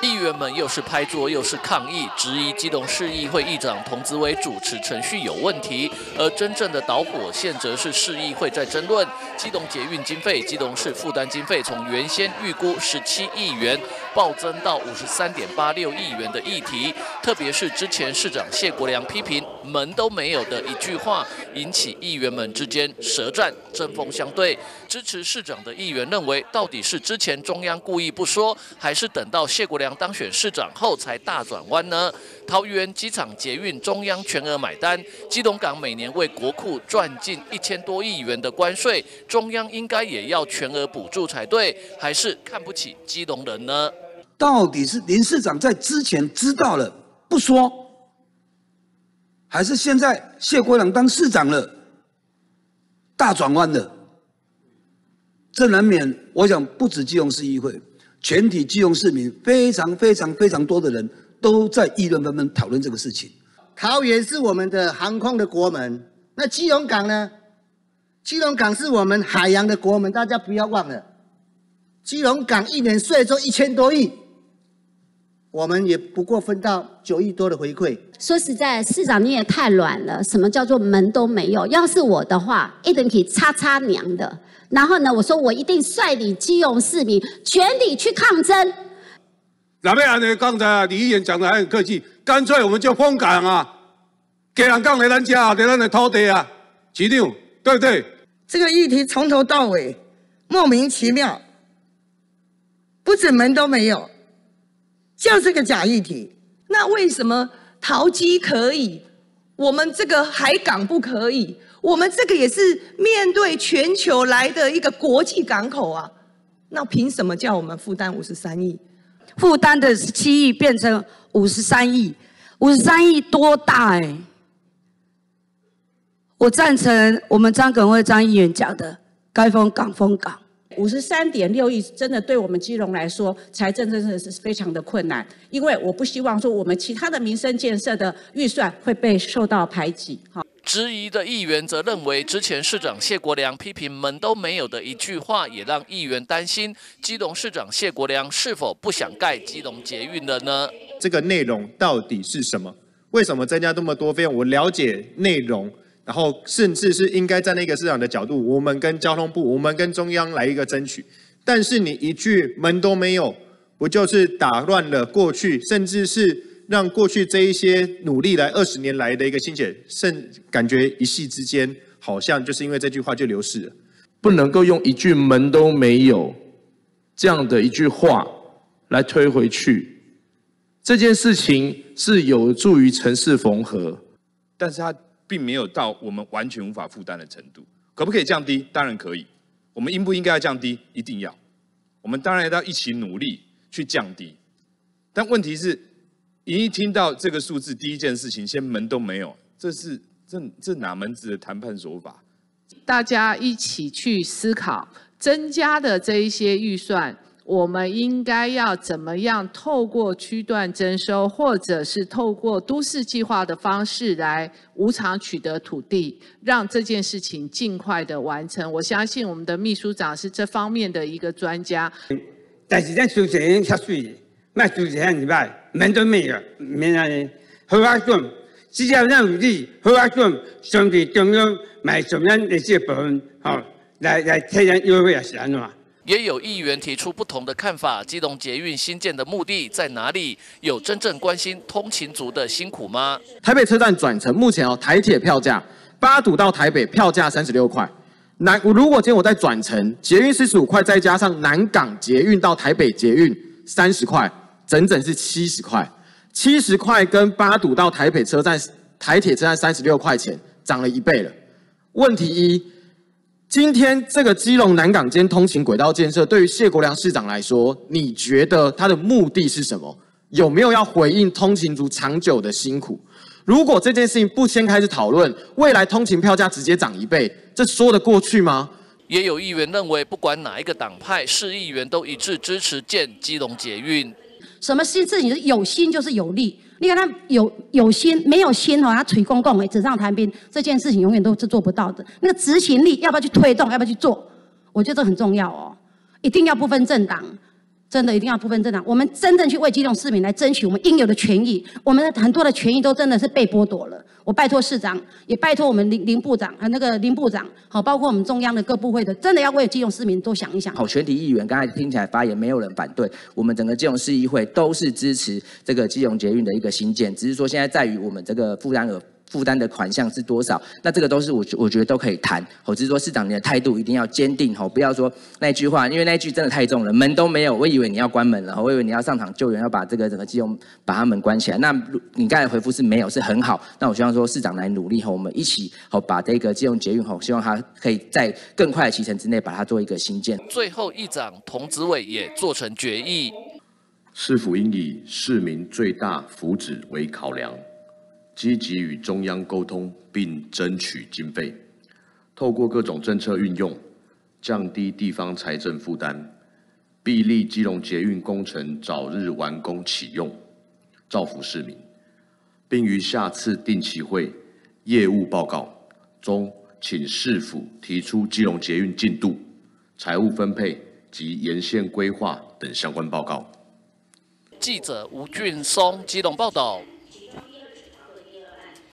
议员们又是拍桌又是抗议，质疑基隆市议会议长童子伟主持程序有问题，而真正的导火线则是市议会在争论基隆捷运经费、基隆市负担经费从原先预估十七亿元暴增到五十三点八六亿元的议题，特别是之前市长谢国良批评门都没有的一句话，引起议员们之间舌战，针锋相对。支持市长的议员认为，到底是之前中央故意不说，还是等到谢国良？当选市长后才大转弯呢？桃园机场捷运中央全额买单，基隆港每年为国库赚进一千多亿元的关税，中央应该也要全额补助才对，还是看不起基隆人呢？到底是林市长在之前知道了不说，还是现在谢国良当市长了大转弯的？这难免，我想不止基隆市议会。全体基隆市民非常非常非常多的人都在议论纷纷讨论这个事情。桃园是我们的航空的国门，那基隆港呢？基隆港是我们海洋的国门，大家不要忘了。基隆港一年税收一千多亿，我们也不过分到九亿多的回馈。说实在，市长你也太软了，什么叫做门都没有？要是我的话，一定可以擦擦娘的。然后呢？我说我一定率领基隆市民全体去抗争。哪位啊？你刚才李议员讲的还很客气，干脆我们就封港啊，给人港来咱家，给咱的土地啊，起定，对不对？这个议题从头到尾莫名其妙，不止门都没有，就是个假议题。那为什么淘机可以，我们这个海港不可以？我们这个也是面对全球来的一个国际港口啊，那凭什么叫我们负担五十三亿？负担的十七亿变成五十三亿，五十三亿多大哎！我赞成我们张耿惠张议员讲的，该封港封港。五十三点六亿真的对我们基隆来说，财政真的是非常的困难，因为我不希望说我们其他的民生建设的预算会被受到排挤。哈。质疑的议员则认为，之前市长谢国良批评门都没有的一句话，也让议员担心基隆市长谢国良是否不想盖基隆捷运了呢？这个内容到底是什么？为什么增加这么多费用？我了解内容，然后甚至是应该在那个市场的角度，我们跟交通部，我们跟中央来一个争取。但是你一句门都没有，不就是打乱了过去，甚至是？让过去这一些努力来二十年来的一个心血，甚感觉一夕之间，好像就是因为这句话就流逝了。不能够用一句门都没有这样的一句话来推回去。这件事情是有助于城市缝合，但是它并没有到我们完全无法负担的程度。可不可以降低？当然可以。我们应不应该要降低？一定要。我们当然要一起努力去降低。但问题是。一听到这个数字，第一件事情先门都没有，这是这这哪门子的谈判手法？大家一起去思考，增加的这一些预算，我们应该要怎么样透过区段征收，或者是透过都市计划的方式来无偿取得土地，让这件事情尽快的完成。我相信我们的秘书长是这方面的一个专家。但是咱收钱下水，卖收钱你卖。门都没有，没人合法算，只要让土地合法算，相对中央买什么样的这部分，好来来体现优惠也是安怎？也有议员提出不同的看法。基隆捷运新建的目的在哪里？有真正关心通勤族的辛苦吗？台北车站转乘目前哦，台铁票价八堵到台北票价三十六块，南如果今天我在转乘捷运四十五块，再加上南港捷运到台北捷运三十块。整整是七十块，七十块跟八堵到台北车站、台铁车站三十六块钱，涨了一倍了。问题一，今天这个基隆南港间通勤轨道建设，对于谢国良市长来说，你觉得他的目的是什么？有没有要回应通勤族长久的辛苦？如果这件事情不先开始讨论，未来通勤票价直接涨一倍，这说得过去吗？也有议员认为，不管哪一个党派，市议员都一致支持建基隆捷运。什么心事情是有心就是有力。你看他有有心，没有心哦，他吹公公诶，纸上谈兵，这件事情永远都是做不到的。那个执行力要不要去推动，要不要去做？我觉得这很重要哦，一定要不分政党，真的一定要不分政党，我们真正去为基隆市民来争取我们应有的权益。我们的很多的权益都真的是被剥夺了。我拜托市长，也拜托我们林林部长和那个林部长，好，包括我们中央的各部会的，真的要为基隆市民多想一想。好，全体议员刚才听起来发言，没有人反对，我们整个基隆市议会都是支持这个基隆捷运的一个新建，只是说现在在于我们这个负担额。负担的款项是多少？那这个都是我我觉得都可以谈。我只是说市长你的态度一定要坚定，吼，不要说那句话，因为那句真的太重了，门都没有，我以为你要关门了，我以为你要上场救援，要把这个整个基隆把他们关起来。那你刚才回复是没有，是很好。那我希望说市长来努力，吼，我们一起好把这个基隆捷运，吼，希望他可以在更快的期程之内把它做一个新建。最后一长童子伟也做成决议，市府应以市民最大福祉为考量。积极与中央沟通，并争取经费，透过各种政策运用，降低地方财政负担，必力基隆捷运工程早日完工启用，造福市民，并于下次定期会业务报告中，请市府提出基隆捷运进度、财务分配及沿线规划等相关报告。记者吴俊松基隆报道。